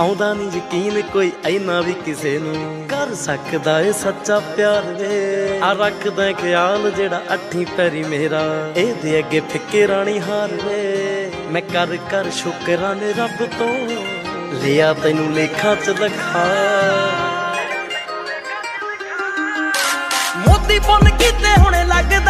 ਆਉਂਦਾ ਨਹੀਂ ਯਕੀਨ ਕੋਈ ਐਨਾ ਵੀ ਕਿਸੇ ਨੂੰ। ਕਰ ਸਕਦਾ ਏ ਸੱਚਾ ਪਿਆਰ ਵੇ। ਆ ਰੱਖਦਾ ਖਿਆਲ ਜਿਹੜਾ ਅੱਠੀ ਪੈਰੀ ਮੇਰਾ। ਇਹਦੇ ਅੱਗੇ ਫਿੱਕੇ ਰਾਣੀ ਹਾਰ ਵੇ। ਮੈਂ ਕਰ ਕਰ ਸ਼ੁਕਰਾਂ ਨੇ ਰੱਬ ਤੋਂ। ਲਿਆ ਤੈਨੂੰ ਲੇਖਾਂ ਚ ਲਖਾ। ਮੋਤੀ ਪੁੰਨ ਕੀਤੇ ਹੁਣੇ ਲੱਗਦਾ